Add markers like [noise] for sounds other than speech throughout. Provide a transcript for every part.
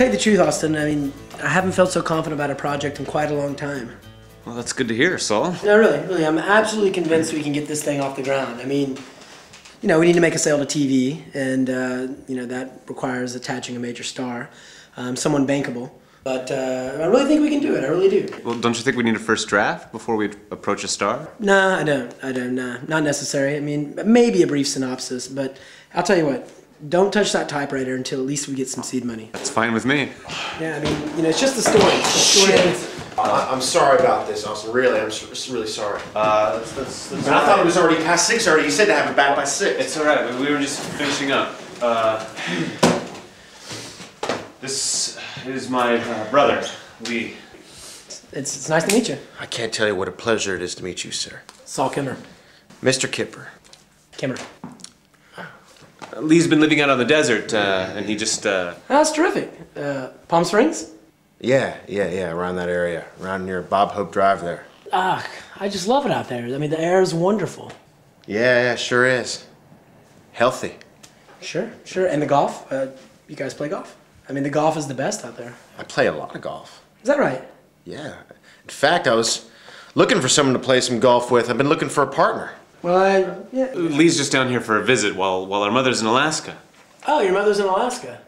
tell you the truth, Austin, I mean, I haven't felt so confident about a project in quite a long time. Well, that's good to hear, Saul. No, really, really, I'm absolutely convinced we can get this thing off the ground. I mean, you know, we need to make a sale to TV, and uh, you know that requires attaching a major star, um, someone bankable. But uh, I really think we can do it. I really do. Well, don't you think we need a first draft before we approach a star? Nah, I don't. I don't. Nah, not necessary. I mean, maybe a brief synopsis, but I'll tell you what. Don't touch that typewriter until at least we get some seed money. That's fine with me. Yeah, I mean, you know, it's just the story. It's the story. Shit. I- I'm sorry about this, Austin. Really, I'm really sorry. Uh, that's, that's, that's Man, I thought it was already past six already. You said to have it back by six. It's all right. We we were just finishing up. Uh, this is my uh, brother, Lee. It's, it's nice to meet you, I can't tell you what a pleasure it is to meet you, sir. Saul Kimmer. Mr. Kipper. Kimmer. Lee's been living out on the desert, uh, and he just. Uh, Oh, that's terrific. Uh, Palm Springs. Yeah, yeah, yeah, around that area. Around near Bob Hope Drive there. Ah, I just love it out there. I mean, the air is wonderful. Yeah, yeah, sure is. Healthy. Sure, sure. And the golf. Uh, you guys play golf? I mean, the golf is the best out there. I play a lot of golf. Is that right? Yeah. In fact, I was looking for someone to play some golf with. I've been looking for a partner. Well, I, yeah. Lee's just down here for a visit while while our mother's in Alaska. Oh, your mother's in Alaska.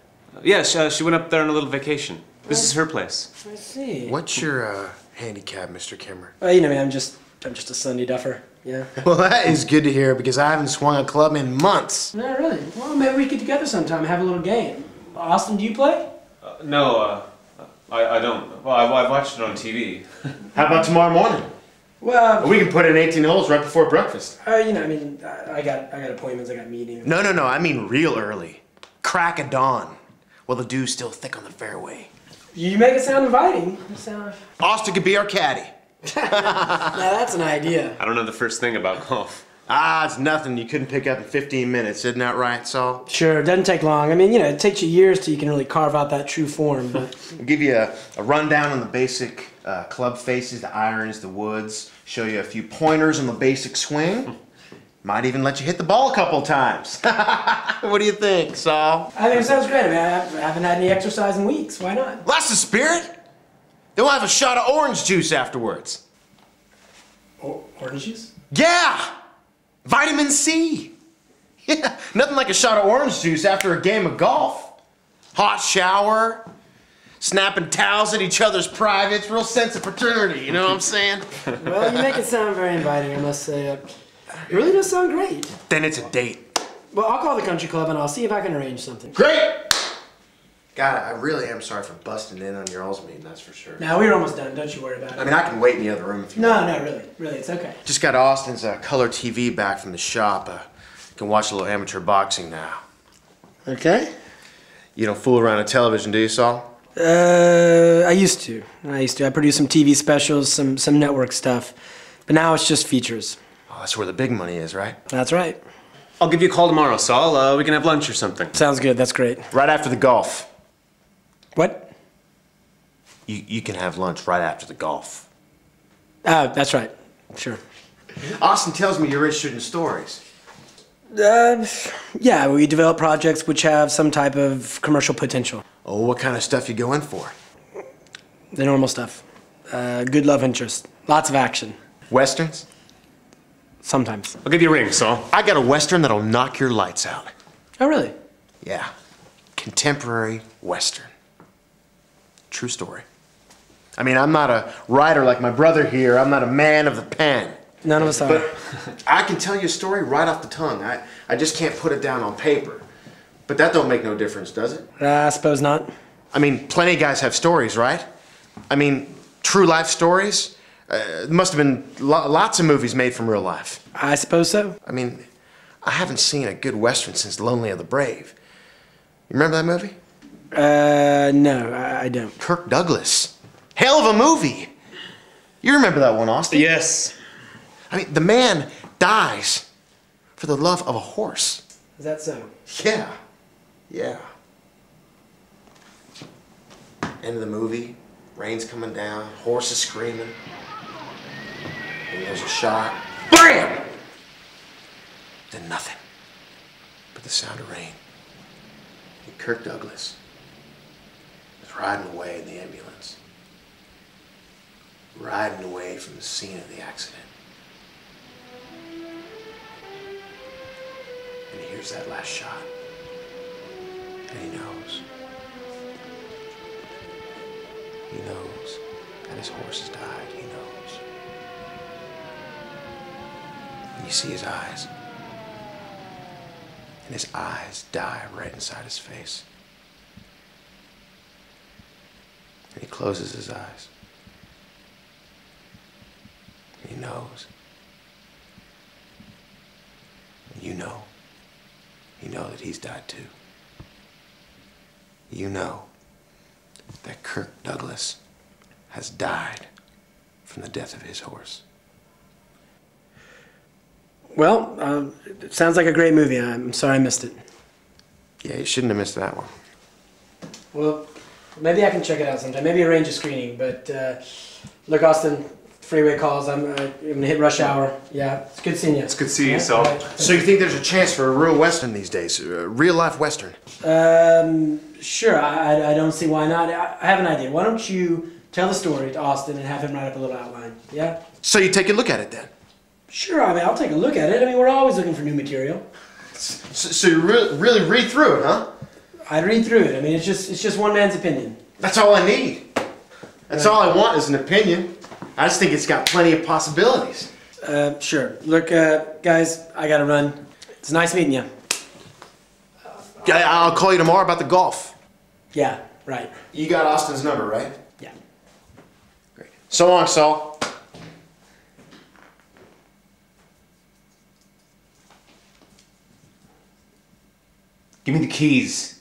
Yeah, she, uh, she went up there on a little vacation. This is her place. I see. What's your uh, handicap, Mr. Kimmer? Well, you know me. I'm just, I'm just a Sunday duffer. Yeah. [laughs] Well, that is good to hear because I haven't swung a club in months. no, really. Well, maybe we get together sometime and have a little game. Austin, do you play? Uh, no, uh, I, I don't. Well, I've, I've watched it on TV. [laughs] How about tomorrow morning? Well, We can put in 18 holes right before breakfast. uh, you know, I mean, I, I got, I got appointments. I got meetings. No, no, no. I mean real early. Crack of dawn. While the dew's still thick on the fairway. You make it sound inviting. You sound. Austin could be our caddy. [laughs] Now that's an idea. I don't know the first thing about golf. Ah, it's nothing you couldn't pick up in 15 minutes. Isn't that right, Saul? Sure, it doesn't take long. I mean, you know, it takes you years till you can really carve out that true form. But [laughs] I'll give you a, a rundown on the basic uh, club faces, the irons, the woods, show you a few pointers on the basic swing. Might even let you hit the ball a couple times. [laughs] what do you think, Saul? I think it sounds great. I mean, I haven't had any exercise in weeks. Why not? Well, that's the spirit. Then we'll have a shot of orange juice afterwards. O- orange juice? Yeah! Vitamin C! Yeah, nothing like a shot of orange juice after a game of golf. Hot shower, snapping towels at each other's privates, real sense of fraternity, you know what I'm saying? [laughs] Well, you make it sound very inviting, I must say. It really does sound great. then it's a date. Well, I'll call the country club and I'll see if I can arrange something. Great! God, I really am sorry for busting in on your all's meeting, that's for sure. Now, we're almost done. Don't you worry about it. I mean, I can wait in the other room if you No, no, really. Really, it's okay. Just got Austin's uh, color TV back from the shop. Uh, can watch a little amateur boxing now. Okay. You don't fool around on television, do you, Saul? Uh, I used to. I used to. I produced some TV specials, some, some network stuff. But now it's just features. Oh, that's where the big money is, right? That's right. I'll give you a call tomorrow, Saul. Uh, we can have lunch or something. Sounds good. That's great. Right after the golf. What? You, you can have lunch right after the golf. Uh, that's right. Sure. Austin tells me you're interested in stories. Uh, yeah, we develop projects which have some type of commercial potential. Oh, what kind of stuff you go in for? The normal stuff. Uh, good love interest. Lots of action. Westerns? Sometimes. I'll give you a ring, Saul. I got a western that'll knock your lights out. Oh, really? Yeah. Contemporary western. True story. I mean, I'm not a writer like my brother here. I'm not a man of the pen. None of us are. But [laughs] I can tell you a story right off the tongue. I, I just can't put it down on paper. But that don't make no difference, does it? Uh, I suppose not. I mean, plenty of guys have stories, right? I mean, true life stories. Uh, must have been lo- lots of movies made from real life. I suppose so. I mean, I haven't seen a good western since Lonely Are the Brave. You remember that movie? Uh, no, I, I don't. Kirk Douglas. Hell of a movie. You remember that one, Austin? Yes. I mean, the man dies for the love of a horse. Is that so? Yeah. Yeah. End of the movie. Rain's coming down. Horse is screaming. And there's a shot. BAM! Then nothing. But the sound of rain. And Kirk Douglas is riding away in the ambulance, riding away from the scene of the accident. And he hears that last shot, and he knows. He knows that his horse has died. He knows. And you see his eyes. And his eyes die right inside his face. And he closes his eyes. He knows. And you know. You know that he's died too. You know that Kirk Douglas has died from the death of his horse. Well, uh, it sounds like a great movie. I'm sorry I missed it. Yeah, you shouldn't have missed that one. Well, maybe I can check it out sometime. Maybe arrange a screening. But uh, look, Austin, freeway calls. I'm, uh, I'm gonna hit rush hour. Yeah, it's good seeing you. It's good seeing you, Yeah, Saul. all right. So you think there's a chance for a real western these days? A real life western? Um, sure. I, I- I don't see why not. I, I have an idea. Why don't you tell the story to Austin and have him write up a little outline? Yeah. So you take a look at it then? Sure. I mean, I'll take a look at it. I mean, we're always looking for new material. So, so you re- really read through it, huh? I'd read through it. I mean, it's just it's just one man's opinion. That's all I need. That's all I want is an opinion. I just think it's got plenty of possibilities. Uh, sure. Look, uh, guys, I gotta run. It's nice meeting you. I- I'll call you tomorrow about the golf. Yeah. Right. You got Austin's number, right? Yeah. Great. So long, Saul. Give me the keys.